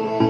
You.